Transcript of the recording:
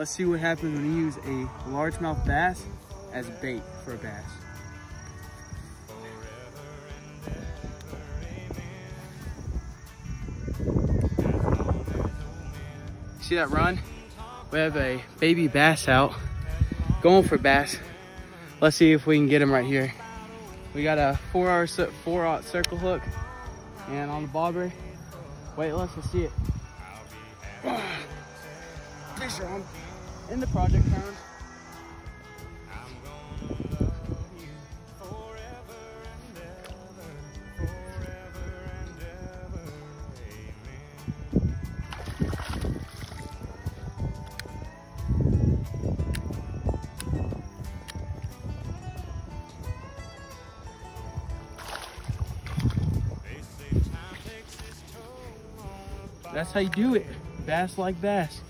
Let's see what happens when you use a largemouth bass as bait for a bass. See that run? We have a baby bass out, going for bass. Let's see if we can get him right here. We got a four hour, four aught circle hook and on the bobber. Wait, let's see it. In the project pound. That's how you do it. Bass like bass.